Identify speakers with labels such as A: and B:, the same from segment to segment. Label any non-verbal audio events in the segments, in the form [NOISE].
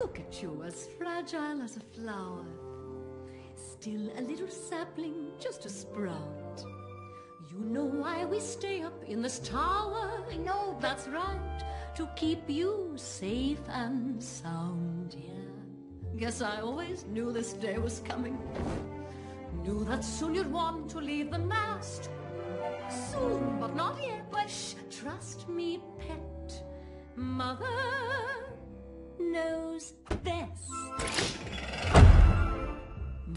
A: Look at you, as fragile as a flower. Still a little sapling, just a sprout. You know why we stay up in this tower? I know, that's right, to keep you safe and sound, yeah. Guess I always knew this day was coming. Knew that soon you'd want to leave the nest. Soon, but not yet. But shh, trust me, pet. Mother knows best.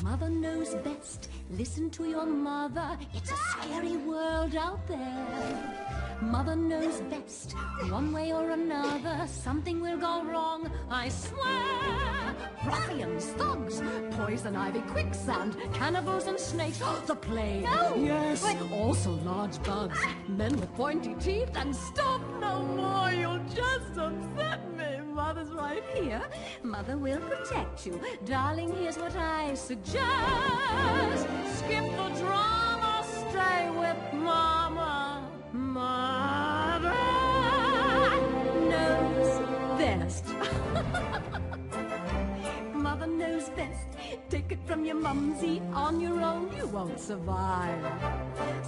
A: Mother knows best. Listen to your mother. It's a scary world out there. Mother knows best. One way or another, something will go wrong, I swear. Ruffians, thugs, poison ivy, quicksand, cannibals and snakes. [GASPS] the plague.
B: No,
A: yes.
B: but-
A: Also large bugs, men with pointy teeth, and stop no more. You'll just upset me. Mother's right here. Mother will protect you. Darling, here's what I suggest. Skip the drama, stay with Mama. Mother knows best. [LAUGHS] Mother knows best. Take it from your mumsy. On your own, you won't survive.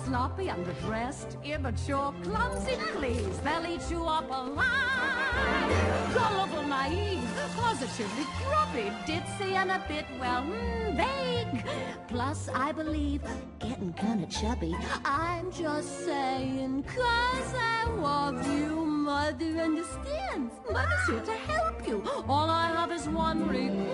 A: Sloppy, underdressed, immature, clumsy, please. They'll eat you up alive. Gullible, naive, positively grubby, ditzy, and a bit, well, mm, vague. Plus, I believe, getting kinda chubby. I'm just saying, cause I love you. Mother understands. Mother's here to help you. All I have is one request.